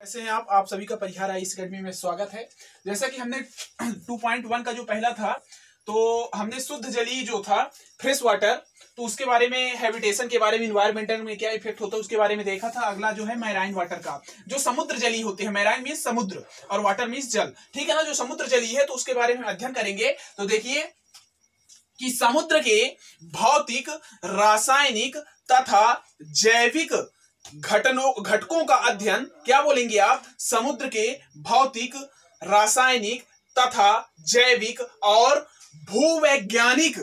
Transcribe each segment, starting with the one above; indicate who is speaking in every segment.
Speaker 1: कैसे हैं आप आप सभी का परिहार आई अकेडमी में स्वागत है। जैसा कि हमने 2.1 का जो पहला था तो हमने शुद्ध जली जो था फ्रेश वाटर तो उसके बारे में हैबिटेशन के बारे में इन्वायरमेंटल में क्या इफ़ेक्ट होता है, उसके बारे में देखा था। अगला जो है मैराइन वाटर का। जो समुद्र जली होती है मैराइन मीन समुद्र और वाटर मीन जल। ठीक है ना? जो समुद्र जली है तो उसके बारे में अध्ययन करेंगे। तो देखिए कि समुद्र के भौतिक, रासायनिक तथा जैविक घटनों, घटकों का अध्ययन क्या बोलेंगे आप? समुद्र के भौतिक, रासायनिक तथा जैविक और भूवैज्ञानिक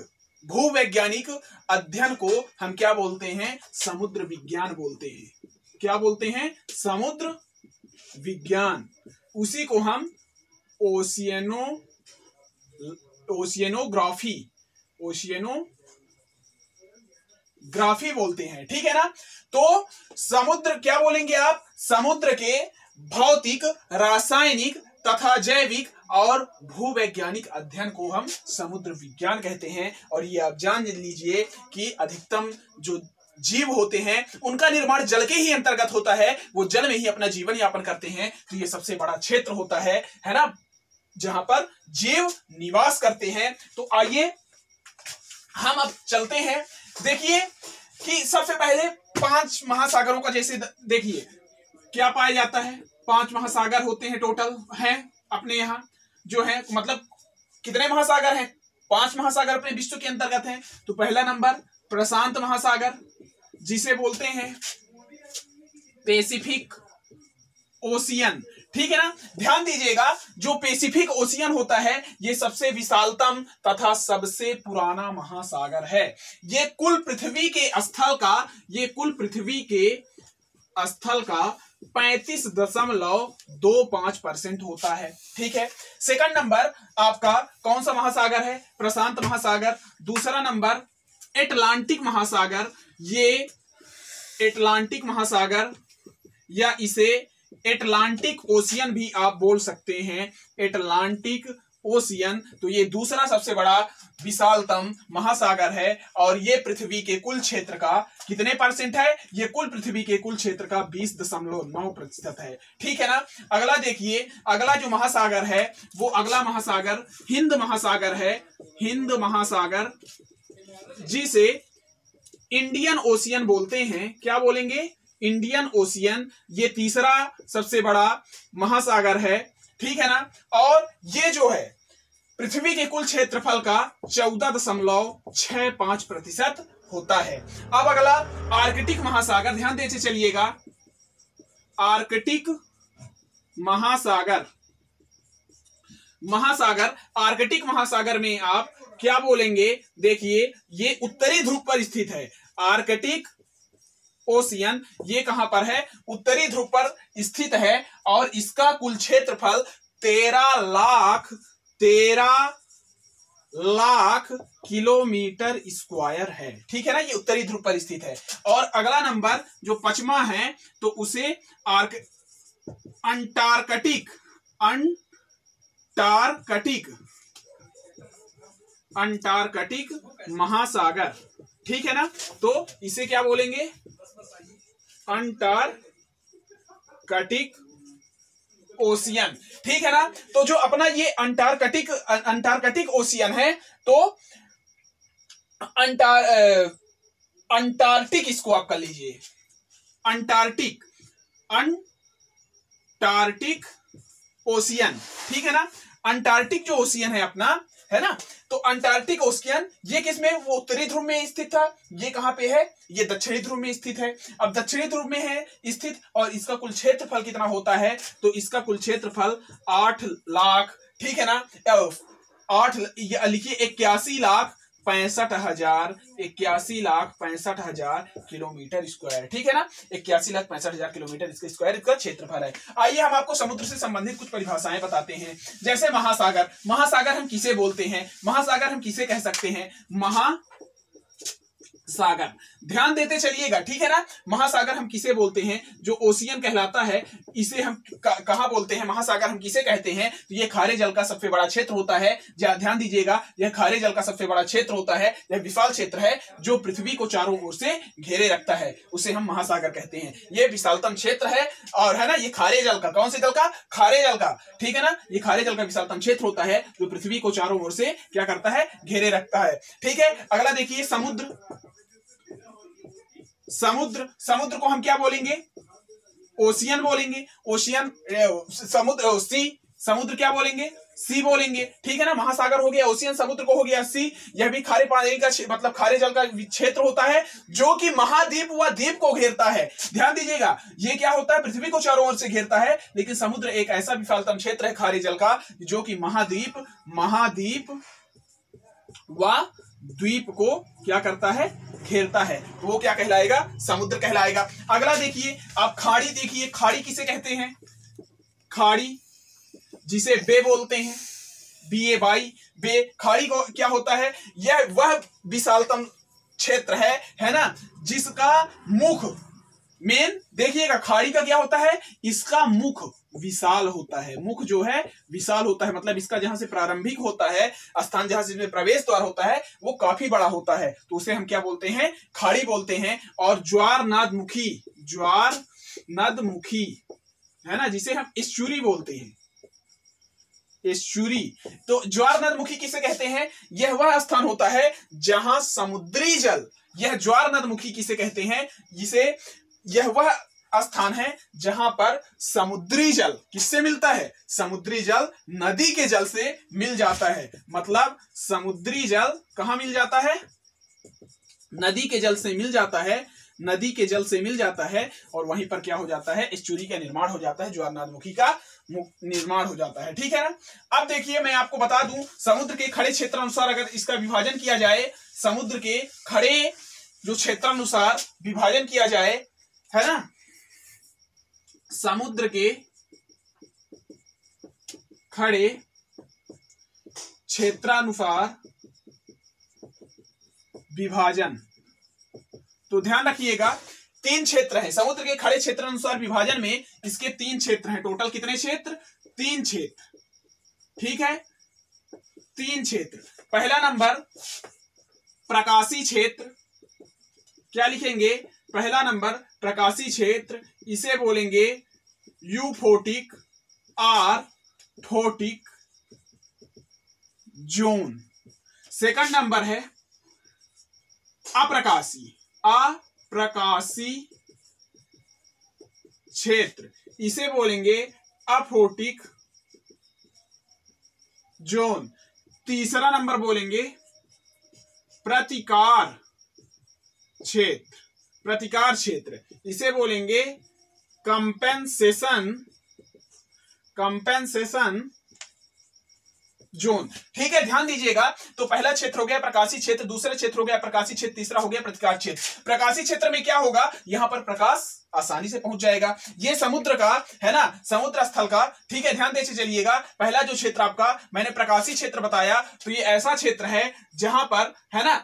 Speaker 1: भूवैज्ञानिक अध्ययन को हम क्या बोलते हैं? समुद्र विज्ञान बोलते हैं। क्या बोलते हैं? समुद्र विज्ञान। उसी को हम ओशियनो, ओशियनोग्राफी, ओशियनो ग्राफी बोलते हैं, ठीक है ना? तो समुद्र, क्या बोलेंगे आप? समुद्र के भौतिक, रासायनिक तथा जैविक और भूवैज्ञानिक अध्ययन को हम समुद्र विज्ञान कहते हैं। और ये आप जान लीजिए कि अधिकतम जो जीव होते हैं, उनका निर्माण जल के ही अंतर्गत होता है। वो जल में ही अपना जीवन यापन करते हैं। तो ये सबसे बड़ा क्षेत्र होता है है ना? जहाँ पर जीव निवास करते हैं। तो आइए हम अब चलते हैं। देखिए कि सबसे पहले पाँच महासागरों का जैसे देखिए, क्या पाया जाता है? पाँच महासागर होते हैं टोटल हैं अपने यहाँ, जो है मतलब कितने महासागर हैं? पाँच महासागर अपने विश्व के अंतर्गत हैं। तो पहला नंबर, प्रशांत महासागर, जिसे बोलते हैं पेसिफिक ओशियन ठीक है ना? ध्यान दीजिएगा, जो पेसिफिक ओशियन होता है, ये सबसे विशालतम तथा सबसे पुराना महासागर है। ये कुल पृथ्वी के स्थल का, ये कुल पृथ्वी के स्थल का पैंतीस दशमलव दो पाँच परसेंट होता है। ठीक है? सेकंड नंबर आपका कौन सा महासागर है? प्रशांत महासागर। दूसरा नंबर एटलांटिक महासागर। ये एटलांटिक महासागर या इसे एटलांटिक ओशियन भी आप बोल सकते हैं। एटलांटिक ओशियन तो ये दूसरा सबसे बड़ा विशालतम महासागर है और ये पृथ्वी के कुल क्षेत्र का कितने परसेंट है? ये कुल पृथ्वी के कुल क्षेत्र का बीस दशमलव नौ प्रतिशत है। ठीक है ना? अगला देखिए, अगला जो महासागर है, वो अगला महासागर हिंद महासागर है। हिंद महासागर, जिसे इंडियन ओशियन बोलते हैं। क्या बोलेंगे? इंडियन ओशियन ये तीसरा सबसे बड़ा महासागर है, ठीक है ना? और ये जो है, पृथ्वी के कुल क्षेत्रफल का चौदह दशमलव छह पाँच प्रतिशत होता है। अब अगला, आर्कटिक महासागर, ध्यान देते चलिएगा। आर्कटिक महासागर। महासागर, आर्कटिक महासागर में आप क्या बोलेंगे? देखिए, ये उत्तरी ध्रुव पर स्थित है। आर्कटिक ओशियन ये कहाँ पर है? उत्तरी ध्रुव पर स्थित है और इसका कुल क्षेत्रफल तेरह लाख तेरह लाख किलोमीटर स्क्वायर है। ठीक है ना? ये उत्तरी ध्रुव पर स्थित है। और अगला नंबर जो पचमा है तो उसे आर्क, अंटार्कटिक अंटार्कटिक अंटार्कटिक महासागर। ठीक है ना? तो इसे क्या बोलेंगे? अंटार्कटिक ओशियन ठीक है ना? तो जो अपना ये अंटार्कटिक अंटार्कटिक ओशियन है तो अंटार अंटार्कटिक इसको आप कर लीजिए। अंटार्कटिक अंटार्कटिक ओशियन ठीक है ना? अंटार्कटिक जो ओशियन है अपना है ना? तो अंटार्कटिक ओशियन ये किसमें वो उत्तरी ध्रुव में स्थित था। ये कहाँ पे है? ये दक्षिणी ध्रुव में स्थित है। अब दक्षिणी ध्रुव में है, स्थित, और इसका कुल क्षेत्रफल कितना होता है? तो इसका कुल क्षेत्रफल आठ लाख, ठीक है ना? आठ लिखिए, इक्यासी लाख पैंसठ हज़ार इक्यासी लाख पैंसठ हज़ार किलोमीटर स्क्वायर। ठीक है ना? इक्यासी लाख पैंसठ हज़ार किलोमीटर इसका स्क्वायर इसका क्षेत्रफल है। आइए हम आपको समुद्र से संबंधित कुछ परिभाषाएँ बताते हैं। जैसे महासागर। महासागर हम किसे बोलते हैं? महासागर हम किसे कह सकते हैं? महा सागर। ध्यान देते चलिएगा, ठीक है ना? महासागर हम किसे बोलते हैं? जो ओशियन कहलाता है, इसे हम कहा बोलते हैं? महासागर हम किसे कहते हैं? तो ये खारे जल का सबसे बड़ा क्षेत्र होता है। ध्यान दीजिएगा, यह खारे जल का सबसे बड़ा क्षेत्र होता है। यह विशाल क्षेत्र है, जो पृथ्वी को चारों ओर से घेरे रखता है। उसे हम महासागर कहते हैं। यह विशालतम क्षेत्र है, और है ना, ये खारे जल का, कौन से जल का? खारे जल का, ठीक है ना? ये खारे जल का विशालतम क्षेत्र होता है, जो पृथ्वी को चारों ओर से क्या करता है? घेरे रखता है। ठीक है? अगला देखिए, समुद्र समुद्र समुद्र को हम क्या बोलेंगे? ओशियन बोलेंगे। ओशियन समुद्र सी समुद्र क्या बोलेंगे? सी बोलेंगे। ठीक है ना? महासागर हो गया ओशियन समुद्र को हो गया सी यह भी खारे पानी का मतलब खारे जल का क्षेत्र होता है, जो कि महाद्वीप व द्वीप को घेरता है। ध्यान दीजिएगा, ये क्या होता है? पृथ्वी को चारों ओर से घेरता है, लेकिन समुद्र एक ऐसा विशालतम क्षेत्र है खारे जल का, जो कि महाद्वीप महाद्वीप व द्वीप को क्या करता है? घेरता है। वो क्या कहलाएगा? समुद्र कहलाएगा। अगला देखिए, आप खाड़ी देखिए। खाड़ी किसे कहते हैं? खाड़ी, जिसे बे बोलते हैं। बी ए बाई बे, खाड़ी को क्या होता है? यह, वह विशालतम क्षेत्र है है ना? जिसका मुख मेन देखिएगा, खाड़ी का क्या होता है? इसका मुख। विशाल होता है। मुख जो है, विशाल होता है मतलब इसका जहाँ से प्रारंभिक होता है, स्थान जहाँ से इसमें प्रवेश द्वार होता है, वो काफ़ी बड़ा होता है। तो उसे हम क्या बोलते हैं? खाड़ी बोलते हैं और ज्वार नाद मुखी ज्वार नद मुखी है ना, जिसे हम इश्चुरी बोलते हैं। इश्चुरी तो ज्वार नद मुखी किसे कहते हैं? यह वह स्थान होता है जहाँ समुद्री जल, यह ज्वार नद मुखी किसे कहते हैं? जिसे, यह वह स्थान है जहाँ पर समुद्री जल किससे मिलता है? समुद्री जल नदी के जल से मिल जाता है। मतलब समुद्री जल कहा मिल जाता है? नदी के जल से मिल जाता है। नदी के जल से मिल जाता है और वहीं पर क्या हो जाता है? इस चूरी का निर्माण हो जाता है ज्वारनाथमुखी का निर्माण हो जाता है। ठीक है ना? अब देखिए, मैं आपको बता दूँ, समुद्र के खड़े क्षेत्र अनुसार अगर इसका विभाजन किया जाए, समुद्र के खड़े जो क्षेत्र अनुसार विभाजन किया जाए, है ना? समुद्र के खड़े क्षेत्रानुसार विभाजन। तो ध्यान रखिएगा, तीन क्षेत्र है। समुद्र के खड़े क्षेत्र अनुसार विभाजन में इसके तीन क्षेत्र हैं। टोटल कितने क्षेत्र? तीन क्षेत्र। ठीक है? तीन क्षेत्र। पहला नंबर प्रकाशी क्षेत्र। क्या लिखेंगे? पहला नंबर प्रकाशी क्षेत्र। इसे बोलेंगे euphotic or photic zone second number है अप्रकाशी अप्रकाशी क्षेत्र। इसे बोलेंगे अफोटिक जोन तीसरा नंबर बोलेंगे प्रतिकार क्षेत्र। प्रतिकार क्षेत्र। इसे बोलेंगे कंपेंसेशन कंपेंसेशन जोन ठीक है, ध्यान दीजिएगा। तो पहला क्षेत्र हो गया प्रकाशी क्षेत्र, दूसरा क्षेत्र हो गया प्रकाशी क्षेत्र, तीसरा हो गया प्रतिकार क्षेत्र। प्रकाशी क्षेत्र में क्या होगा? यहाँ पर प्रकाश आसानी से पहुँच जाएगा। ये समुद्र का, है ना, समुद्र स्थल का, ठीक है, ध्यान देते चलिएगा। पहला जो क्षेत्र आपका, मैंने प्रकाशी क्षेत्र बताया तो ये ऐसा क्षेत्र है जहाँ पर, है ना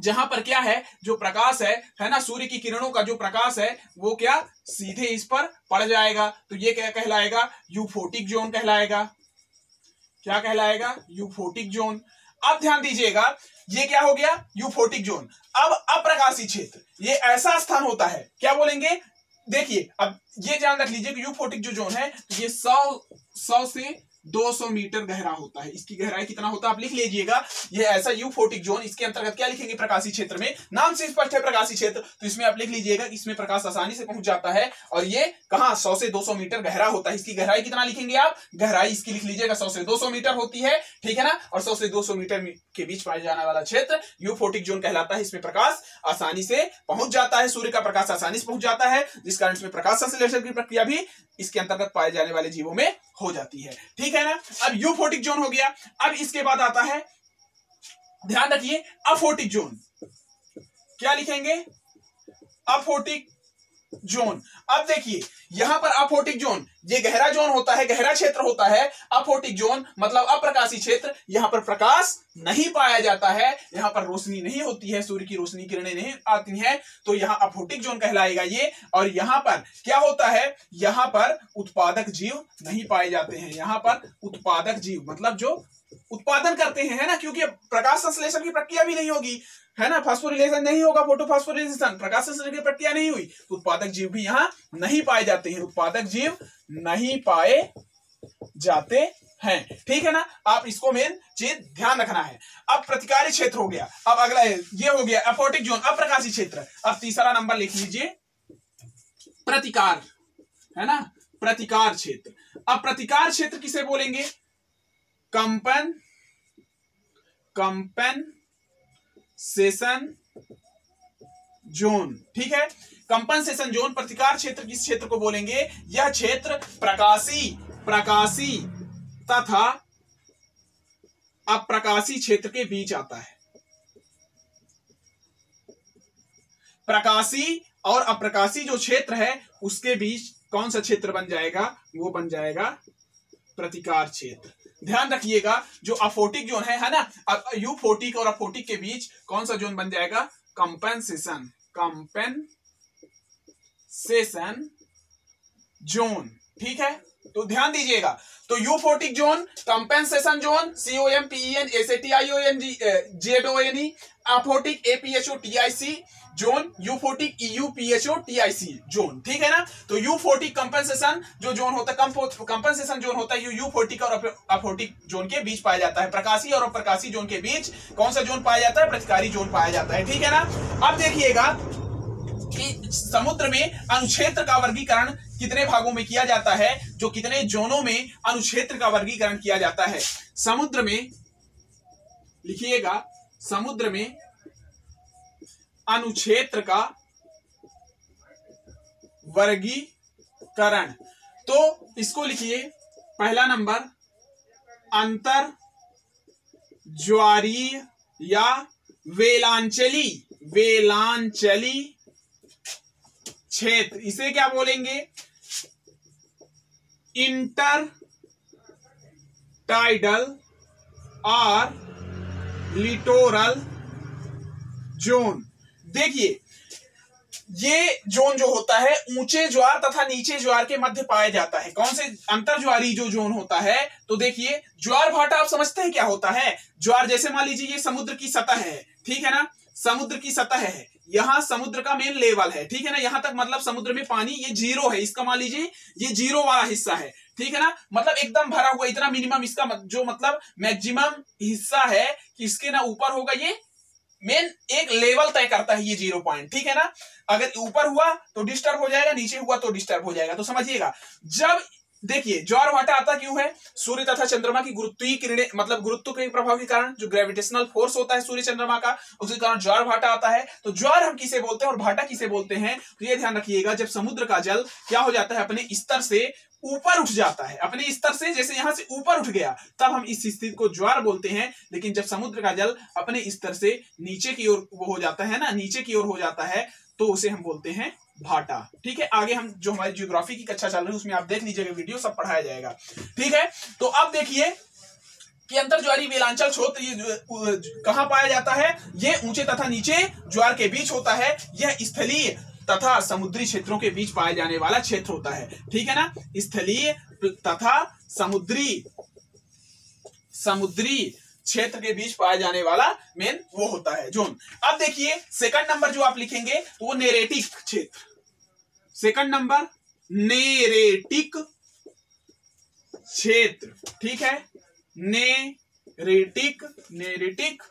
Speaker 1: जहाँ पर क्या है, जो प्रकाश है है ना, सूर्य की किरणों का जो प्रकाश है, वो क्या सीधे इस पर पड़ जाएगा। तो ये क्या कहलाएगा? यूफोटिक जोन कहलाएगा। क्या कहलाएगा? Euphotic zone. अब ध्यान दीजिएगा, ये क्या हो गया? Euphotic zone. अब अप्रकाशी क्षेत्र, ये ऐसा स्थान होता है। क्या बोलेंगे? देखिए, अब ये ध्यान रख लीजिए कि यूफोटिक जो जोन है, ये सौ सौ से 200 मीटर गहरा होता है। इसकी गहराई कितना होता है? आप लिख लीजिएगा। ये ऐसा यूफोटिक जोन इसके अंतर्गत क्या लिखेंगे? प्रकाशी क्षेत्र में। नाम से स्पष्ट है प्रकाशी क्षेत्र। तो इसमें आप लिख लीजिएगा इसमें प्रकाश आसानी से पहुँच जाता है। और ये कहा? सौ से दो सौ मीटर गहरा होता है। इसकी गहराई कितना लिखेंगे आप? गहराई इसकी लिख लीजिएगा। सौ से दो सौ मीटर होती है। ठीक है ना? और सौ से दो सौ मीटर के बीच पाया जाने वाला क्षेत्र यूफोटिक जोन कहलाता है। इसमें प्रकाश आसानी से पहुँच जाता है। सूर्य का प्रकाश आसानी से पहुँच जाता है। जिस कारण इसमें प्रकाश संश्लेषण की प्रक्रिया भी इसके अंतर्गत पाए जाने वाले जीवों में हो जाती है। ठीक है ना? अब यूफोटिक जोन हो गया। अब इसके बाद आता है, ध्यान रखिए अफोटिक जोन क्या लिखेंगे? Aphotic zone. अब देखिए, यहाँ पर अफोटिक जोन, ये गहरा जोन होता है, गहरा क्षेत्र होता है। अफोटिक जोन मतलब अप्रकाशी क्षेत्र, यहाँ पर प्रकाश नहीं पाया जाता है, यहाँ पर रोशनी नहीं होती है, सूर्य की रोशनी किरणें नहीं आती हैं तो यहाँ अफोटिक जोन कहलाएगा ये। और यहाँ पर क्या होता है, यहाँ पर उत्पादक जीव नहीं पाए जाते हैं, यहाँ पर उत्पादक जीव मतलब जो उत्पादन करते हैं, है ना? क्योंकि प्रकाश संश्लेषण की प्रक्रिया भी नहीं होगी, है ना? फास्फोरिलेशन नहीं होगा फोटोफास्फोरिलेशन प्रकाश संश्लेषण की प्रक्रिया नहीं हुई तो उत्पादक जीव भी यहाँ नहीं पाए जाते हैं। उत्पादक जीव नहीं पाए जाते हैं। ठीक है ना? आप इसको मेन चीज़ ध्यान रखना है। अब प्रतिकारी क्षेत्र हो गया। अब अगला ये हो गया अफोटिक जोन अप्रकाशी क्षेत्र। अब तीसरा नंबर लिख लीजिए। प्रतिकार, है ना? प्रतिकार क्षेत्र। अब प्रतिकार क्षेत्र किसे बोलेंगे? कंपन कंपन सेशन जोन, ठीक है? कंपनसेशन जोन प्रतिकार क्षेत्र किस क्षेत्र को बोलेंगे? यह क्षेत्र प्रकाशी प्रकाशी तथा अप्रकाशी क्षेत्र के बीच आता है। प्रकाशी और अप्रकाशी जो क्षेत्र है, उसके बीच कौन सा क्षेत्र बन जाएगा? वो बन जाएगा प्रतिकार क्षेत्र। ध्यान रखिएगा, जो अफोटिक जोन है है ना? यू फोर्टिक और अफोटिक के बीच कौन सा जोन बन जाएगा? कंपेंसेशन कंपेंसेशन जोन ठीक है? तो ध्यान दीजिएगा। तो euphotic zone compensation zone C O M P N S A T I O N G Z O N aphotic A P H O T I C zone euphotic U P H O T I C zone ठीक है ना? तो euphotic compensation जो zone होता है compensation zone होता है, you फोर्टिक और अफोटिक जोन के बीच पाया जाता है। प्रकाशी और अप्रकाशी जोन के बीच कौन सा जोन पाया जाता है? प्रतिकारी जोन पाया जाता है, ठीक है ना? अब देखिएगा कि समुद्र में अनुक्षेत्र का वर्गीकरण कितने भागों में किया जाता है, जो कितने जोनों में अनुक्षेत्र का वर्गीकरण किया जाता है। समुद्र में, लिखिएगा, समुद्र में अनुक्षेत्र का वर्गीकरण। तो इसको लिखिए, पहला नंबर, अंतर ज्वारीय या वेलांचली वेलांचली क्षेत्र। इसे क्या बोलेंगे? इंटर टाइडल और लिटोरल जोन देखिए, ये जोन जो होता है, ऊँचे ज्वार तथा नीचे ज्वार के मध्य पाया जाता है। कौन से अंतर ज्वारी जो जोन होता है? तो देखिए, ज्वार भाटा आप समझते हैं क्या होता है? ज्वार जैसे मान लीजिए ये समुद्र की सतह है, ठीक है ना? समुद्र की सतह है। यहाँ समुद्र का मेन लेवल है, ठीक है ना? यहाँ तक मतलब समुद्र में पानी, ये ज़ीरो है, इसका मान लीजिए, ये ज़ीरो वाला हिस्सा है, ठीक है ना? मतलब एकदम भरा हुआ, इतना मिनिमम इसका जो मतलब मैक्सिमम हिस्सा है कि इसके ना ऊपर होगा ये मेन एक लेवल तय करता है ये ज़ीरो पॉइंट ठीक है ना? अगर ऊपर हुआ तो डिस्टर्ब हो जाएगा, नीचे हुआ तो डिस्टर्ब हो जाएगा तो समझिएगा। जब देखिए, ज्वार भाटा आता क्यों है? सूर्य तथा चंद्रमा की गुरुत्वीय किरणें मतलब गुरुत्व के प्रभाव के कारण जो ग्रेविटेशनल फोर्स होता है सूर्य चंद्रमा का उसके कारण ज्वार भाटा आता है। तो ज्वार हम किसे बोलते हैं और भाटा किसे बोलते हैं? तो ये ध्यान रखिएगा, जब समुद्र का जल क्या हो जाता है, अपने स्तर से ऊपर उठ जाता है। अपने स्तर से, जैसे यहाँ से ऊपर उठ गया, तब हम इस स्थिति को ज्वार बोलते हैं। लेकिन जब समुद्र का जल अपने स्तर से नीचे की ओर हो जाता है ना, नीचे की ओर हो जाता है तो उसे हम बोलते हैं भाटा। ठीक है? आगे हम जो हमारी जियोग्राफी की कक्षा चल रही है, उसमें आप देख लीजिएगा वीडियो सब पढ़ाया जाएगा। ठीक है? तो अब देखिए कि अंतर ज्वारी वेलांचल क्षेत्र ये कहाँ पाया जाता है? ये ऊँचे तथा नीचे ज्वार के बीच होता है। यह स्थलीय तथा समुद्री क्षेत्रों के बीच पाया जाने वाला क्षेत्र होता है। ठीक है ना? स्थलीय तथा समुद्री समुद्री क्षेत्र के बीच पाया जाने वाला मेन वो होता है जोन अब देखिए सेकंड नंबर जो आप लिखेंगे, वो नेरेटिक क्षेत्र। सेकंड नंबर, नेरेटिक क्षेत्र, ठीक है? नेरेटिक नेरेटिक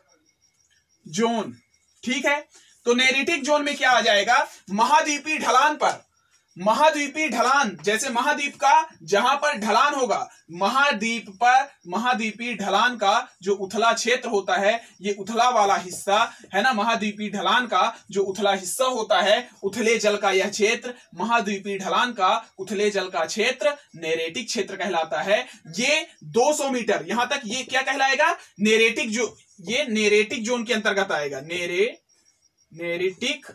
Speaker 1: जोन, ठीक है? तो नेरेटिक जोन में क्या आ जाएगा? महाद्वीपी ढलान पर। महाद्वीपी ढलान, जैसे महाद्वीप का, जहाँ पर ढलान होगा। महाद्वीप पर महाद्वीपी ढलान का जो उथला क्षेत्र होता है, ये उथला वाला हिस्सा, है ना? महाद्वीपी ढलान का जो उथला हिस्सा होता है, उथले जल का यह क्षेत्र, महाद्वीपी ढलान का उथले जल का क्षेत्र, नेरेटिक क्षेत्र कहलाता है। ये 200 मीटर, यहाँ तक ये क्या कहलाएगा? नेरेटिक जो, ये नेरेटिक जोन के अंतर्गत आएगा। नेरे, नेरेटिक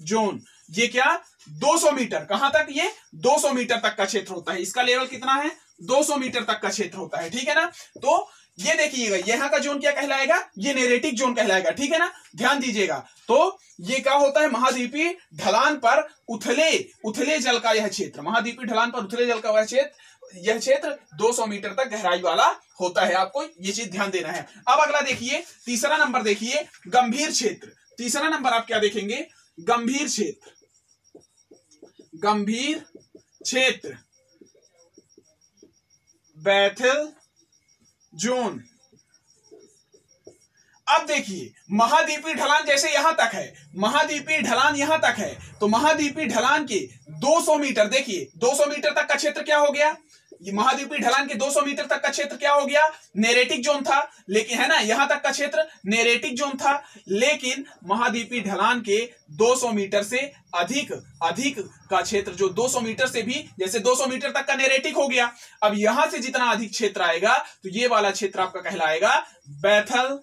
Speaker 1: जोन। ये क्या? 200 मीटर। कहाँ तक ये? 200 मीटर तक का क्षेत्र होता है। इसका लेवल कितना है? 200 मीटर तक का क्षेत्र होता है। ठीक है ना? तो ये देखिएगा, यहाँ का जोन क्या कहलाएगा? ये नेरेटिक जोन कहलाएगा। ठीक है ना? ध्यान दीजिएगा। तो ये क्या होता है? महाद्वीपीय ढलान पर उथले उथले जल का यह क्षेत्र। महाद्वीपीय ढलान पर उथले जल का वह क्षेत्र, यह क्षेत्र 200 मीटर तक गहराई वाला होता है। आपको ये चीज़ ध्यान देना है। अब अगला देखिए, तीसरा नंबर देखिए, गंभीर क्षेत्र। तीसरा नंबर आप क्या देखेंगे? गंभीर क्षेत्र। गंभीर क्षेत्र। Bathyal, zone. अब देखिए, महाद्वीपीय ढलान जैसे यहाँ तक है, महाद्वीपीय ढलान यहाँ तक है तो महाद्वीपीय ढलान के 200 मीटर, देखिए 200 मीटर तक का क्षेत्र क्या हो गया? महाद्वीपीय ढलान के 200 मीटर तक का क्षेत्र क्या हो गया? नेरेटिक जोन था। लेकिन है ना, यहाँ तक का क्षेत्र नेरेटिक जोन था। लेकिन महाद्वीपीय ढलान के 200 मीटर से अधिक अधिक का क्षेत्र, जो 200 मीटर से भी, जैसे 200 मीटर तक का नेरेटिक हो गया। अब यहाँ से जितना अधिक क्षेत्र आएगा तो ये वाला क्षेत्र आपका कहलाएगा बैथल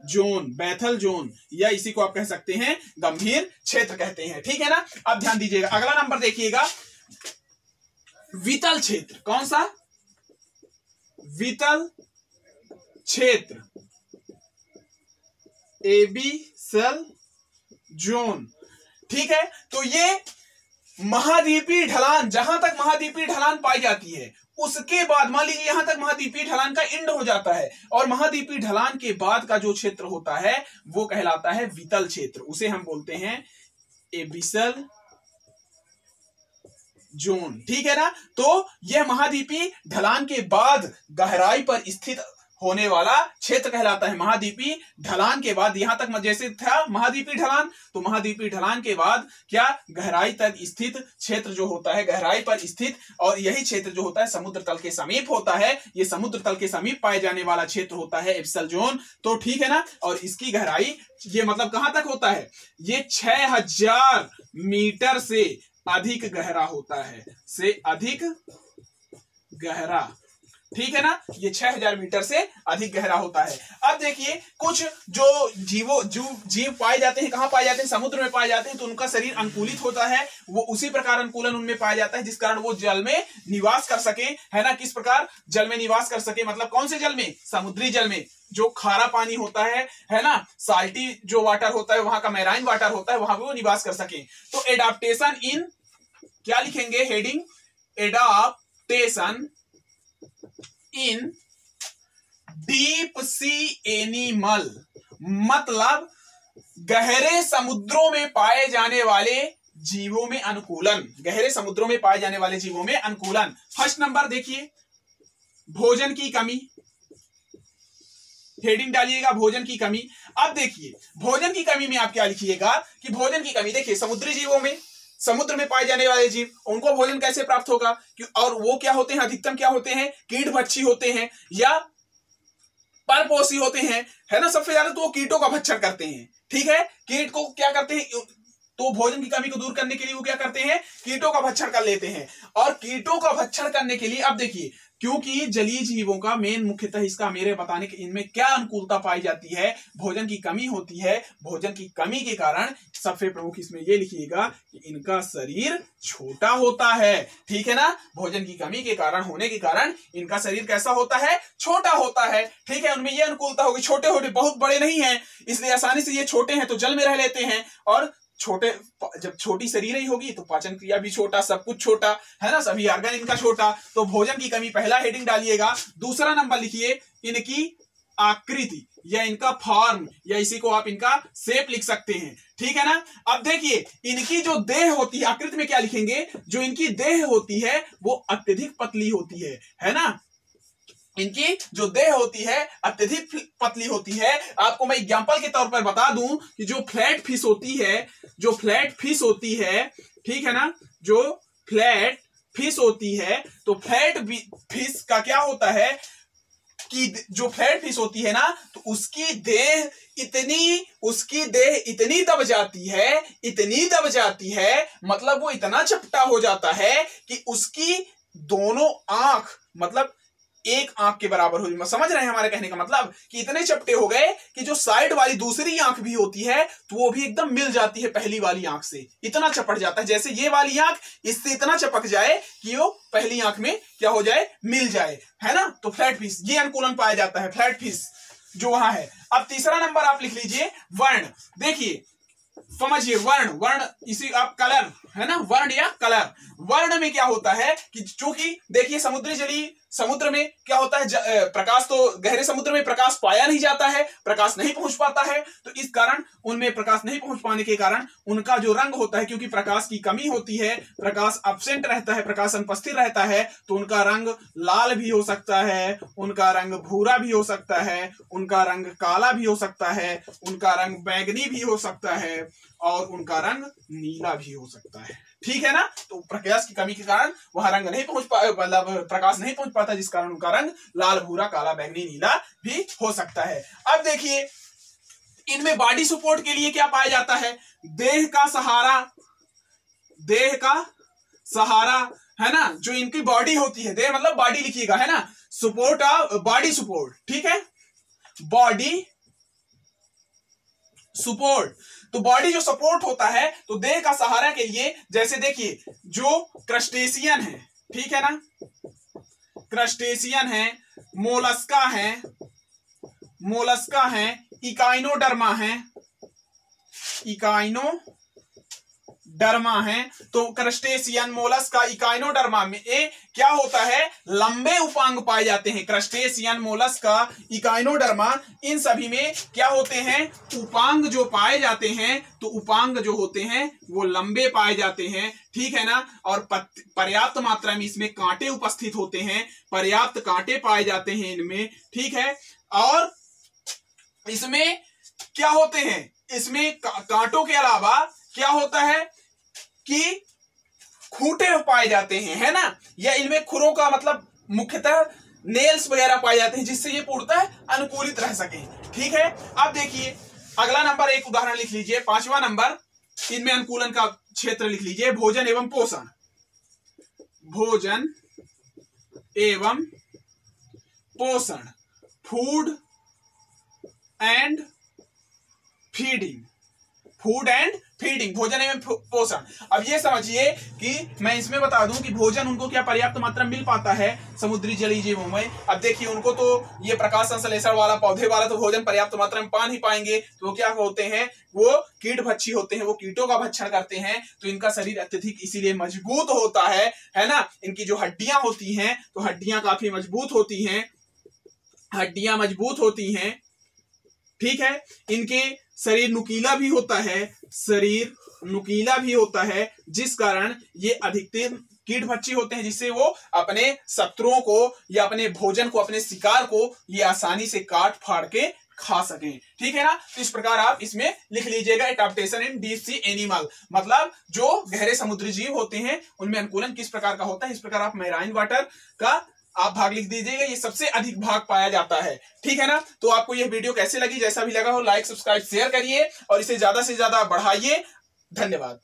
Speaker 1: जोन बैथल जोन या इसी को आप कह सकते हैं गंभीर क्षेत्र कहते हैं। ठीक है ना? अब ध्यान दीजिएगा। अगला नंबर देखिएगा। वितल क्षेत्र, कौन सा? वितल क्षेत्र। एबी सेल जोन ठीक है? तो ये महाद्वीपीय ढलान, जहाँ तक महाद्वीपीय ढलान पाई जाती है, उसके बाद, मान लीजिए यहाँ तक महाद्वीपीय ढलान का इंड हो जाता है, और महाद्वीपीय ढलान के बाद का जो क्षेत्र होता है, वो कहलाता है वितल क्षेत्र। उसे हम बोलते हैं एबिसल जोन। ठीक है ना? तो यह महाद्वीपीय ढलान के बाद गहराई पर स्थित होने वाला क्षेत्र कहलाता है महाद्वीपीय ढलान के बाद। यहाँ तक जैसे था महाद्वीपीय ढलान तो महाद्वीपीय ढलान के बाद क्या? गहराई तक स्थित क्षेत्र जो होता है, गहराई पर स्थित, और यही क्षेत्र जो होता है समुद्र तल के समीप होता है। ये समुद्र तल के समीप पाए जाने वाला क्षेत्र होता है एप्सल जोन तो ठीक है ना? और इसकी गहराई ये मतलब कहाँ तक होता है? ये छह हज़ार मीटर से अधिक गहरा होता है। से अधिक गहरा। ठीक है ना? ये 6000 मीटर से अधिक गहरा होता है। अब देखिए, कुछ जो जीवो जीव जीव पाए जाते हैं, कहाँ पाए जाते हैं? समुद्र में पाए जाते हैं तो उनका शरीर अनुकूलित होता है। वो उसी प्रकार अनुकूलन उनमें पाया जाता है, जिस कारण वो जल में निवास कर सके। है ना? किस प्रकार? जल में निवास कर सके। मतलब कौन से जल में? समुद्री जल में। जो खारा पानी होता है है ना? साल्टी जो वाटर होता है, वहाँ का मैराइन वाटर होता है, वहाँ भी वो निवास कर सके। तो एडाप्टेशन इन क्या लिखेंगे? Heading adaptation in deep sea animal मतलब गहरे समुद्रों में पाए जाने वाले जीवों में अनुकूलन। गहरे समुद्रों में पाए जाने वाले जीवों में अनुकूलन। फ़र्स्ट नंबर देखिए, भोजन की कमी। हेडिंग डालिएगा भोजन की कमी। अब देखिए, भोजन की कमी में आप क्या लिखिएगा कि भोजन की कमी, देखिए, समुद्री जीवों में, समुद्र में पाए जाने वाले जीव, उनको भोजन कैसे प्राप्त होगा? और वो क्या होते हैं, अधिकतम क्या होते हैं? कीट भक्षी होते हैं या परपोषी होते हैं, है ना? सबसे ज़्यादा तो वो कीटों का भक्षण करते हैं। ठीक है? कीट को क्या करते हैं? तो भोजन की कमी को दूर करने के लिए वो क्या करते हैं? कीटों का भक्षण कर लेते हैं। और कीटों का भक्षण करने के लिए, अब देखिए, क्योंकि जलीय जीवों का मेन मुख्यतः इसका मेरे बताने के इनमें क्या अनुकूलता पाई जाती है? भोजन की कमी होती है। भोजन की कमी के कारण सबसे प्रमुख इसमें यह लिखिएगा कि इनका शरीर छोटा होता है। ठीक है ना? भोजन की कमी के कारण, होने के कारण इनका शरीर कैसा होता है? छोटा होता है। ठीक है? उनमें यह अनुकूलता होगी, छोटे छोटे बहुत बड़े नहीं है। इसलिए आसानी से ये छोटे हैं तो जल में रह लेते हैं। और छोटे, जब छोटी शरीर ही होगी तो पाचन क्रिया भी छोटा, सब कुछ छोटा, है ना? सभी ऑर्गन इनका छोटा तो भोजन की कमी, पहला हेडिंग डालिएगा। दूसरा नंबर लिखिए, इनकी आकृति, या इनका फॉर्म या इसी को आप इनका सेप लिख सकते हैं। ठीक है ना? अब देखिए, इनकी जो देह होती है, आकृति में क्या लिखेंगे? जो इनकी देह होती है, वो अत्यधिक पतली होती है है ना? इनकी जो देह होती है, अत्यधिक पतली होती है। आपको मैं एग्ज़ाम्पल के तौर पर बता दूँ कि जो फ्लैट फ़िश होती है, जो फ्लैट फ़िश होती है, ठीक है ना? जो फ्लैट फ़िश होती है तो फ्लैट फ़िश का क्या होता है कि जो फ्लैट फ़िश होती है ना तो उसकी देह इतनी, उसकी देह इतनी दब जाती है, इतनी दब जाती है मतलब वो इतना चपटा हो जाता है कि उसकी दोनों आँख मतलब एक आँख के बराबर हो समझ रहे हैं हमारे कहने का मतलब? कि इतने चपटे हो गए कि जो साइड वाली दूसरी आँख भी होती है तो वो भी एकदम मिल जाती है पहली वाली आँख से। इतना चपट जाता है। जैसे ये वाली आँख, इससे इतना चपक जाए कि वो पहली आँख में क्या हो जाए? मिल जाए। है ना? तो फ्लैट फ़ीस ये अनुकूलन पाया जाता है फ्लैट फ़ीस जो वहाँ है। अब तीसरा नंबर आप लिख लीजिए, वर्ण। देखिए, समझिए, वर्ण वर्ण, इसी आप कलर है ना? वर्ण या कलर वर्ण में क्या होता है कि चूँकि, देखिए, समुद्री जली समुद्र में क्या होता है? प्रकाश तो गहरे समुद्र में प्रकाश पाया नहीं जाता है, प्रकाश नहीं पहुँच पाता है। तो इस कारण उनमें प्रकाश नहीं पहुँच पाने के कारण उनका जो रंग होता है, क्योंकि प्रकाश की कमी होती है, प्रकाश अपसेंट रहता है, प्रकाश अनुपस्थित रहता है तो उनका रंग लाल भी हो सकता है, उनका रंग भूरा भी हो सकता है, उनका रंग काला भी हो सकता है, उनका रंग बैगनी भी हो सकता है, और उनका रंग नीला भी हो सकता है। ठीक है ना? तो प्रकाश की कमी के कारण वहाँ रंग नहीं पहुँच पा मतलब प्रकाश नहीं पहुँच पाता, जिस कारण उनका रंग लाल, भूरा, काला, बैगनी, नीला भी हो सकता है। अब देखिए, इनमें बॉडी सपोर्ट के लिए क्या पाया जाता है? देह का सहारा, देह का सहारा, है ना? जो इनकी बॉडी होती है, देह मतलब बॉडी लिखिएगा, है ना? सपोर्ट ऑफ़ बॉडी सपोर्ट ठीक है? बॉडी सपोर्ट तो बॉडी जो सपोर्ट होता है तो देह का सहारा के लिए, जैसे देखिए, जो क्रस्टेशियन है, ठीक है ना? क्रस्टेशियन है, मोलस्का है मोलस्का है, इकाइनोडर्मा है, इकाइनो डर्मा है तो क्रस्टेशियन मोलस का इकाइनोडर्मा में ए, क्या होता है? लंबे उपांग पाए जाते हैं। क्रस्टेशियन मोलस का इकाइनोडर्मा, इन सभी में क्या होते हैं? उपांग जो पाए जाते हैं तो उपांग जो होते हैं, वो लंबे पाए जाते हैं। ठीक है ना? और पर्याप्त मात्रा में इसमें कांटे उपस्थित होते हैं। पर्याप्त कांटे पाए जाते हैं इनमें। ठीक है? और इसमें क्या होते हैं? इसमें कांटों के अलावा क्या होता है? कि खूंटे पाए जाते हैं, है ना? या इनमें खुरों का मतलब मुख्यतः नेल्स वगैरह पाए जाते हैं, जिससे ये पूर्णतः अनुकूलित रह सके। ठीक है? अब देखिए, अगला नंबर एक उदाहरण लिख लीजिए, पांचवा नंबर। इनमें अनुकूलन का क्षेत्र लिख लीजिए, भोजन एवं पोषण। भोजन एवं पोषण। Food and feeding food and feeding भोजन एवं पोषण। अब ये समझिए कि मैं इसमें बता दूँ कि भोजन उनको क्या पर्याप्त मात्रा मिल पाता है? समुद्री जली जीवों में। अब देखिए, उनको तो ये प्रकाश संश्लेषण वाला, पौधे वाला तो भोजन पर्याप्त मात्रा में पा नहीं पाएँगे। तो क्या होते हैं? वो कीट भक्षी होते हैं, वो कीटों का भक्षण करते हैं। तो इनका शरीर अत्यधिक इसीलिए मज़बूत होता है है ना? इनकी जो हड्डियाँ होती हैं तो हड्डियाँ काफ़ी मज़बूत होती हैं। हड्डियाँ मज़बूत होती हैं। ठीक है? इनके शरीर नुकीला भी होता है, शरीर नुकीला भी होता है, जिस कारण ये अधिकतर कीट भक्षी होते हैं, जिससे वो अपने शत्रुओं को या अपने भोजन को, अपने शिकार को ये आसानी से काट फाड़ के खा सके। ठीक है ना? तो इस प्रकार आप इसमें लिख लीजिएगा adaptation in deep sea animal मतलब जो गहरे समुद्री जीव होते हैं, उनमें अनुकूलन किस प्रकार का होता है? इस प्रकार आप मैराइन वाटर का आप भाग लिख दीजिएगा, ये सबसे अधिक भाग पाया जाता है। ठीक है ना? तो आपको यह वीडियो कैसे लगी? जैसा भी लगा हो लाइक सब्सक्राइब शेयर करिए और इसे ज़्यादा से ज़्यादा बढ़ाइए। धन्यवाद।